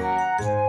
Música